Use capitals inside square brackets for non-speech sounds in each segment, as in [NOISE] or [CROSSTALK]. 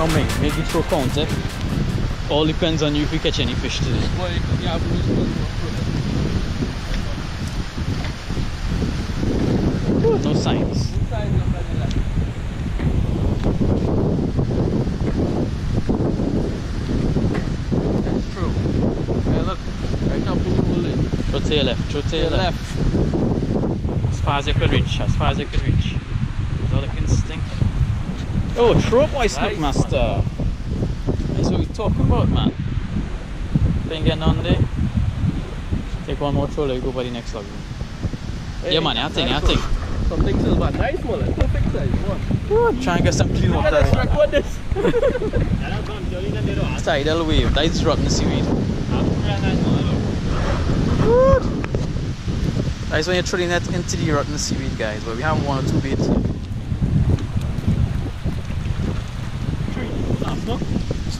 How? Make it throw count, eh? All depends on you if you catch any fish today. To use No signs. That's true. Hey, look, right hole. Throw to your left, throw your left. left. As far as you could reach, as far as you could reach. That's all I can stink. Oh, boy, Snook Master. That's what we're talking about, man. Ain't getting on there. Take one more throw, let you go by the next log. Hey, Yeah, man, I think, I think. one. Something silver. Nice one. like, Perfect size. One. Try and get some clean water. this. Record this. [LAUGHS] Tidal wave, that is rotten seaweed. That's when you're throwing that into the rotten seaweed, guys. But we have one or two baits.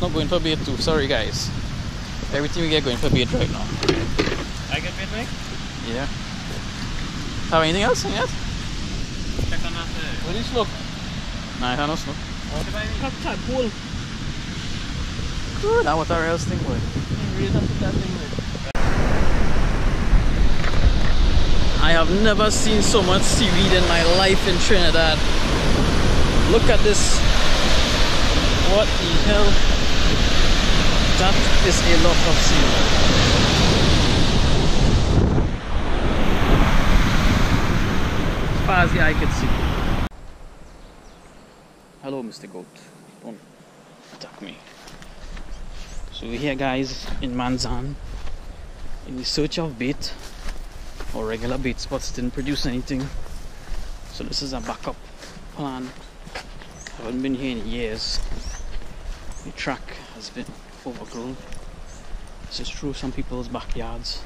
It's not going for bait too. Sorry, guys. Everything we get going for bait right now. I get bit, Mike? Yeah. Have anything else in yet? Check on that. Uh, What is look? Nah, I don't know. have no snook. Cut tadpole. Good. Now what are else thing, boy? Really have to that thing in. I have never seen so much seaweed in my life in Trinidad. Look at this. What the hell? That is a lot of sea. As far as the eye can see. Hello, Mr. Goat. Don't attack me. So we're here, guys, in Manzan, in the search of bait or regular bait spots didn't produce anything. So this is a backup plan. Haven't been here in years. The track has been overgrown. This is through some people's backyards.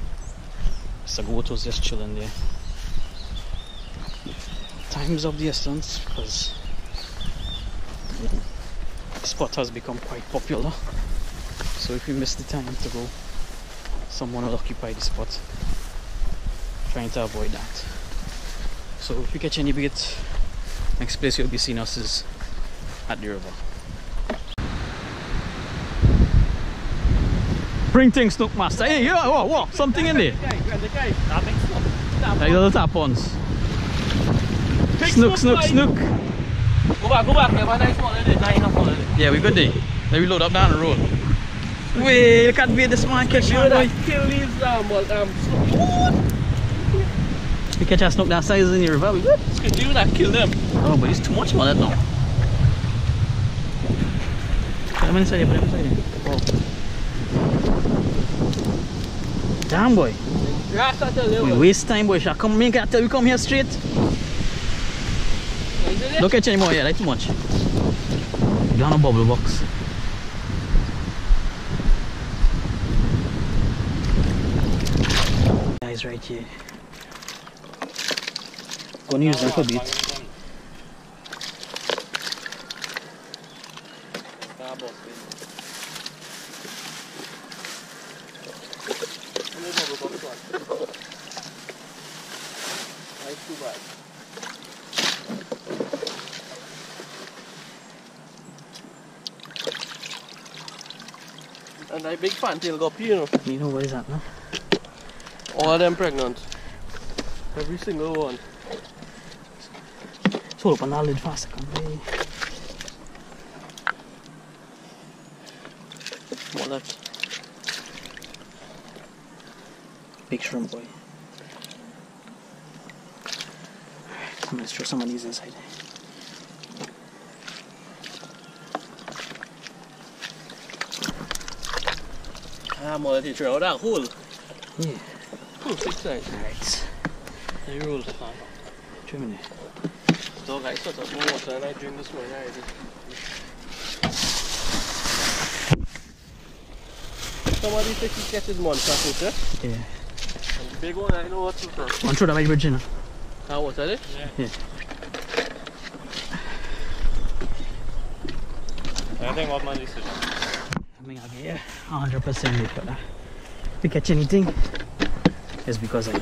Goat just chilling there. Time's of the essence because the spot has become quite popular. So if you miss the time to go, someone will occupy the spot trying to avoid that. So if you catch any bait, next place you'll be seeing us is at the river. Bring things, Snook Master. Hey, yeah, whoa, whoa, something in there. Like little tap-ons. Snook, snook, snook. Go back, go back. Have a nice one in it. Nine half one in it. Yeah, we good there. Let me load up down the road. Wait, look at me, this man catch You boy. kill these um, well, um, snook. We catch a snook that size in the river, we good. Could you not kill them? Oh, but it's too much man that now. Put them inside here, put them inside here. Oh. Damn boy. Grass, I tell you. We waste time boy. Shall come make I tell you come here straight. Don't catch any more here, that's too much. Down a bubble box. Guys right here. Gonna use them for bait. Nice too bad. I big fantail guppy, you know. You know what is that now? All of them pregnant. Every single one. So open that lid fast, I can play. Mullet. Big shrimp boy. I'm gonna throw some of these inside. That hole. Yeah. Oh, six size. Alright. They roll. Two minutes. Dog, I sort of more water and I drink this morning already. Some of these fishes catches monster fish? Yeah. And the big one, I know what to do. One throw that by Virginia. Ah, what are they? I think what man is it? Mean, I get 100% it, but catch anything, it's because I.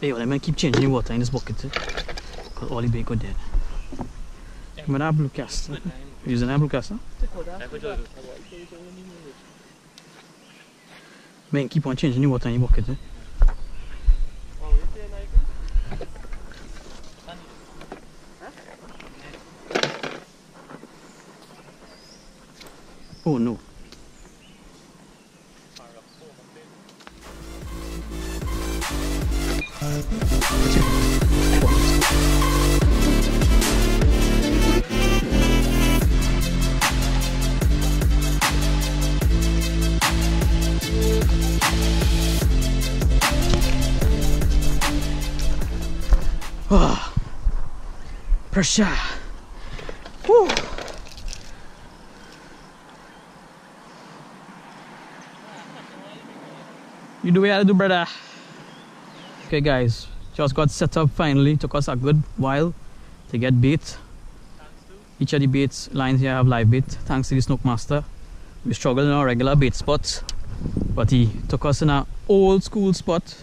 Hey, well, I'm keep changing the water in this bucket, eh? Cause all the bait go dead. I'm gonna blue cast. Using a blue cast, huh? Man, keep on changing the water in the bucket, eh? Pressure. Whew. You do what you gotta do, brother. Okay, guys, just got set up finally. Took us a good while to get bait. Each of the baits lines here have live bait. Thanks to the Snook Master. We struggled in our regular bait spots, but he took us in an old school spot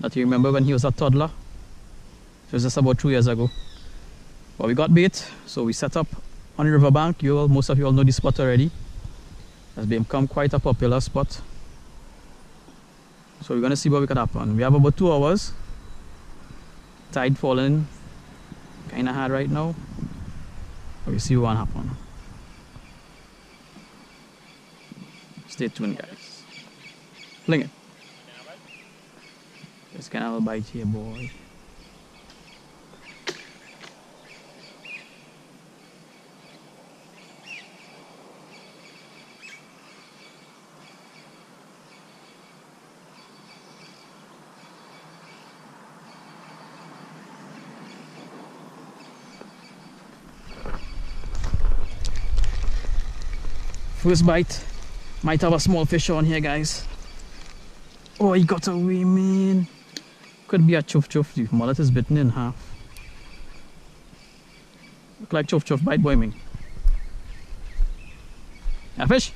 that you remember when he was a toddler. It was just about two years ago. But we got bait, so we set up on the riverbank. You all, most of you all know this spot already. Has become quite a popular spot. So we're gonna see what we can happen. We have about two hours. Tide falling kinda hard right now. But we see what happen. Stay tuned guys. Fling it. Just gonna have a bite here boy. First bite. Might have a small fish on here, guys. Oh, he got away, man. Could be a chuff chuff. The mullet is bitten in half. Look like chuff chuff bite boy, man. A fish?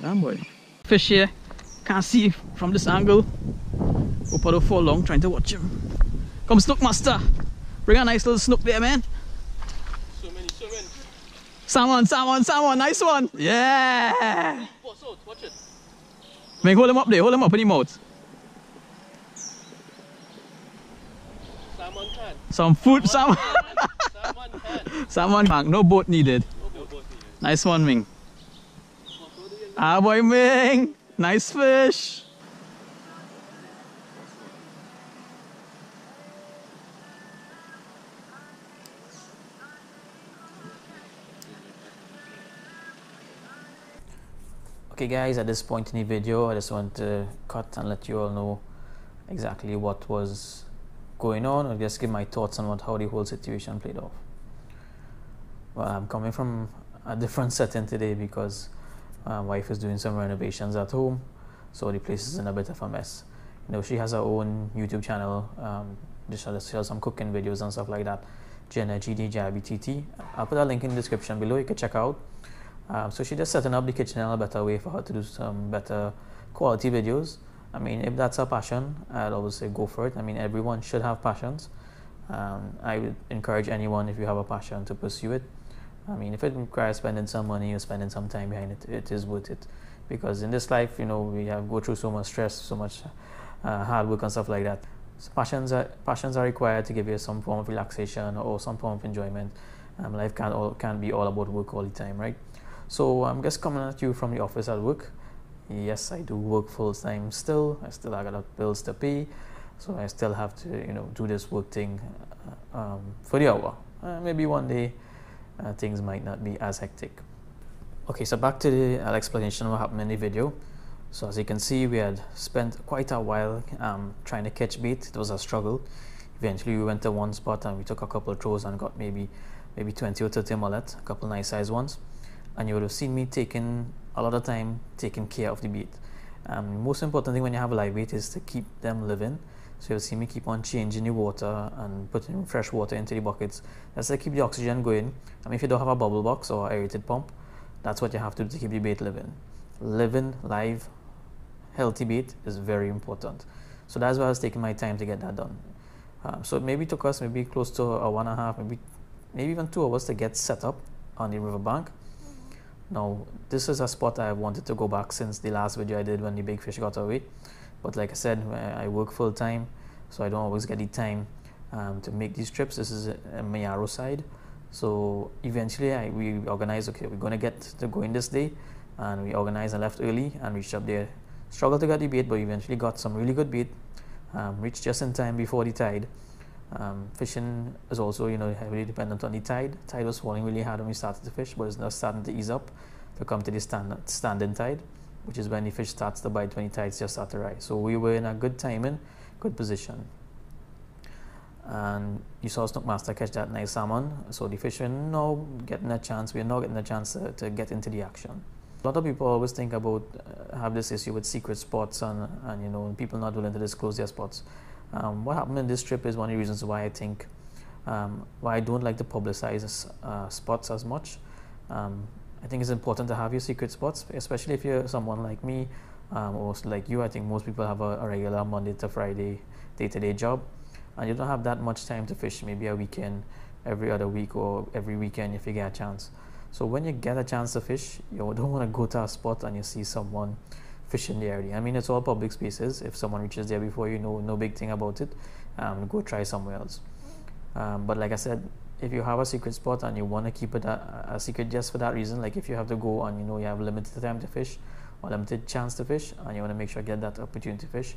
Damn boy. Fish here. Can't see from this angle. The fall long trying to watch him. Come snook master. Bring a nice little snook there, man. So many, so many. Salmon, salmon, salmon. Nice one. Yeah. Watch out, watch it. Man, hold him up there. Hold him up in the mouth. Salmon can. Some food, salmon. [LAUGHS] Salmon can. salmon bank. No boat needed. No boat needed. Nice one, Ming. Ah, boy, Ming. Nice fish. Okay guys, at this point in the video, I just want to cut and let you all know exactly what was going on or just give my thoughts on what how the whole situation played off. Well, I'm coming from a different [LAUGHS] setting today because my wife is doing some renovations at home, so the place is in a bit of a mess. You know, she has her own YouTube channel, um, just does some cooking videos and stuff like that. Jenna GD I'll put a link in the description below. You can check out. Um, so she just setting up the kitchen in a better way for her to do some better quality videos. I mean, if that's her passion, I'd always say go for it. I mean, everyone should have passions. Um, I would encourage anyone if you have a passion to pursue it. I mean, if it requires spending some money or spending some time behind it, it is worth it. Because in this life, you know, we have go through so much stress, so much uh, hard work and stuff like that. So passions are passions are required to give you some form of relaxation or some form of enjoyment. Um, life can't all can't be all about work all the time, right? So I'm just coming at you from the office at work. Yes, I do work full time still. I still have a lot of bills to pay, so I still have to you know do this work thing uh, um, for the hour. Uh, maybe one day uh, things might not be as hectic. Okay, so back to the uh, explanation of what happened in the video. So as you can see, we had spent quite a while um, trying to catch bait. It was a struggle. Eventually, we went to one spot and we took a couple of throws and got maybe maybe 20 or 30 mullet, a couple nice sized ones. And you would have seen me taking a lot of time taking care of the bait. Um, most important thing when you have a live bait is to keep them living. So you'll see me keep on changing the water and putting fresh water into the buckets. That's to keep the oxygen going. I mean, if you don't have a bubble box or aerated pump, that's what you have to do to keep the bait living. Living, live, healthy bait is very important. So that's why I was taking my time to get that done. Um, so it maybe took us maybe close to a one and a half, maybe maybe even two hours to get set up on the riverbank. Now, this is a spot I wanted to go back since the last video I did when the big fish got away. But like I said, I work full time, so I don't always get the time um, to make these trips. This is a, a Mayaro side. So eventually I, we organized, okay, we're going to get to go in this day. And we organized and left early and reached up there. Struggled to get the bait, but eventually got some really good bait. Um, reached just in time before the tide. Um, fishing is also, you know, heavily dependent on the tide. Tide was falling really hard when we started to fish, but it's now starting to ease up to come to the stand, standing tide, which is when the fish starts to bite when the tides just start to rise. So we were in a good timing, good position. And you saw Snookmaster catch that nice salmon. So the fish are now getting a chance, we're now getting a chance to, to get into the action. A lot of people always think about, uh, have this issue with secret spots and, and, you know, people not willing to disclose their spots. Um, what happened in this trip is one of the reasons why I think um, why I don't like to publicize uh, spots as much. Um, I think it's important to have your secret spots, especially if you're someone like me um, or like you. I think most people have a, a regular Monday to Friday day-to-day job, and you don't have that much time to fish. Maybe a weekend, every other week, or every weekend if you get a chance. So when you get a chance to fish, you don't [LAUGHS] want to go to a spot and you see someone fish in the area. I mean, it's all public spaces. If someone reaches there before you know, no big thing about it, um, go try somewhere else. Um, but like I said, if you have a secret spot and you want to keep it a, a, secret just for that reason, like if you have to go and you know you have limited time to fish or limited chance to fish, and you want to make sure you get that opportunity to fish,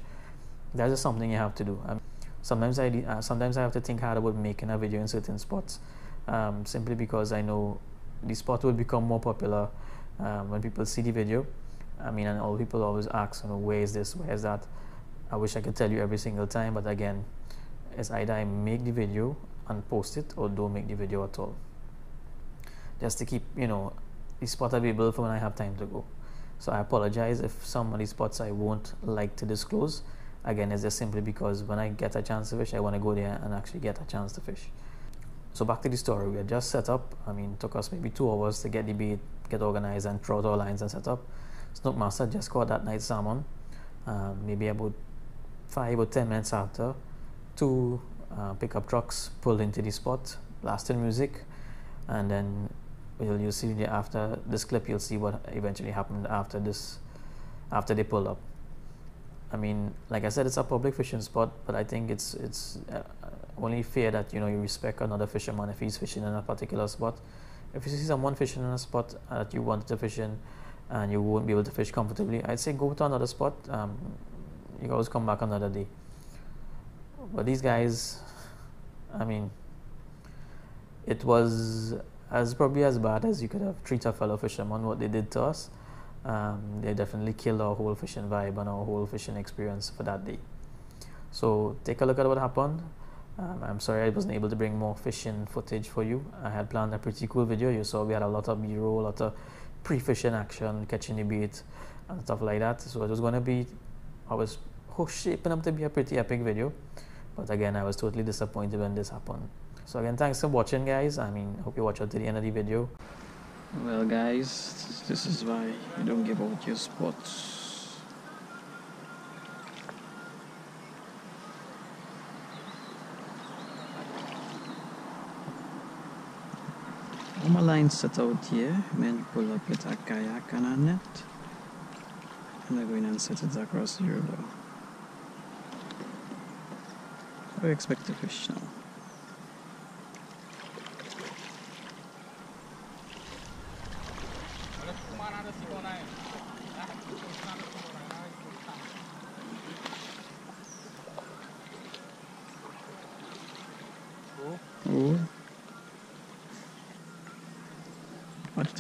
that is something you have to do. Um, sometimes I uh, sometimes I have to think hard about making a video in certain spots, um, simply because I know the spot will become more popular um, when people see the video I mean, and all people always ask, you know, where is this, where is that? I wish I could tell you every single time, but again, it's either I make the video and post it or don't make the video at all. Just to keep, you know, the spot available for when I have time to go. So I apologize if some of these spots I won't like to disclose. Again, it's just simply because when I get a chance to fish, I want to go there and actually get a chance to fish. So back to the story, we had just set up. I mean, it took us maybe two hours to get the bait, get organized, and throw out our lines and set up. Snookmaster just caught that night salmon, um, maybe about five or ten minutes after. Two uh, pickup trucks pulled into the spot, blasting music, and then you'll, you'll see after this clip, you'll see what eventually happened after this, after they pulled up. I mean, like I said, it's a public fishing spot, but I think it's it's uh, only fair that you know you respect another fisherman if he's fishing in a particular spot. If you see someone fishing in a spot that you wanted to fish in, and you won't be able to fish comfortably, I'd say go to another spot. Um, you can always come back another day. But these guys, I mean, it was as probably as bad as you could have treated a fellow fisherman what they did to us. Um, they definitely killed our whole fishing vibe and our whole fishing experience for that day. So take a look at what happened. Um, I'm sorry I wasn't able to bring more fishing footage for you. I had planned a pretty cool video. You saw we had a lot of B-roll, a lot of pre-fishing action, catching the bait, and stuff like that. So it was going to be, I was shaping up to be a pretty epic video. But again, I was totally disappointed when this happened. So again, thanks for watching, guys. I mean, hope you watch out to the end of the video. Well, guys, this is why you don't give out your spots. My lines set out here, men pull up with a kayak and a net. And I go going and set it across the river. I expect to fish now.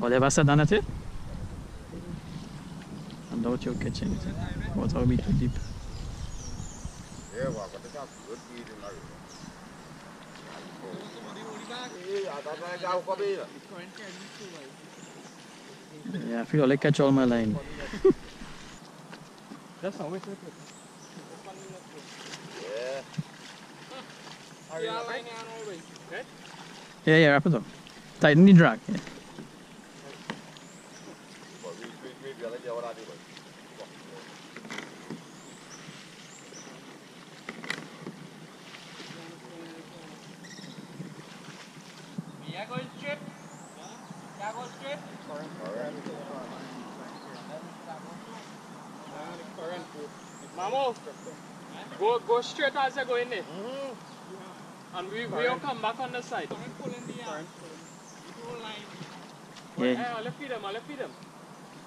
Olha, vai sedar na tip? And out your kitchen. Water will be too deep. Yeah, I feel like catch all my line. That's how we it. Yeah, yeah, wrap it up. Tighten the drag. Yeah. Yeah, going straight. Yeah, go straight. Mamo, go go straight as you go in there. And we we'll come back on the side. Yeah. Hey, I'll feed them, I'll feed them. Let you go, let you go. You carry it across the but that current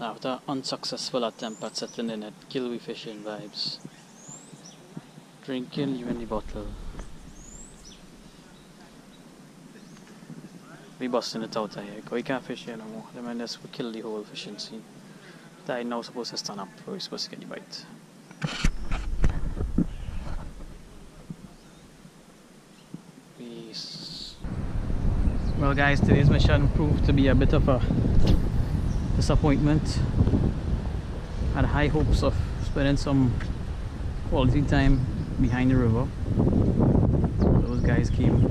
After unsuccessful attempt at net, kill we fishing vibes. Drinking you in the bottle. We busting it out here. We can't fish here no more. The man just kill the whole fishing scene. That now supposed to stand up we're supposed to get the bite. Well guys, today's mission proved to be a bit of a disappointment. I Had high hopes of spending some quality time behind the river. Those guys came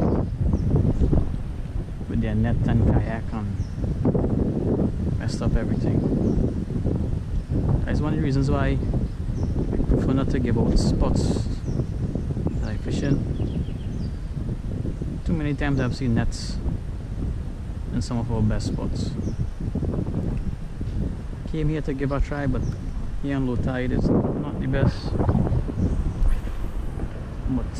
with their net and kayak and messed up everything. That's one of the reasons why I prefer not to give out spots that I fish in. Too many times I've seen nets some of our best spots. Came here to give a try, but here on low tide is not the best. But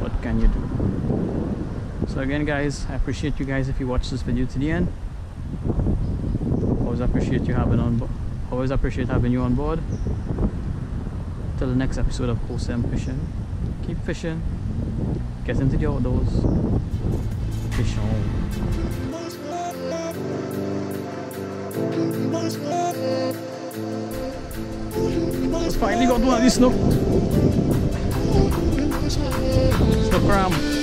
what can you do? So again guys, I appreciate you guys if you watch this video to the end. Always appreciate you having on board. Always appreciate having you on board. Till the next episode of Wholesome Fishing. Keep fishing. Get into the outdoors. Fish on. Finally got one of these snook. Snook ram.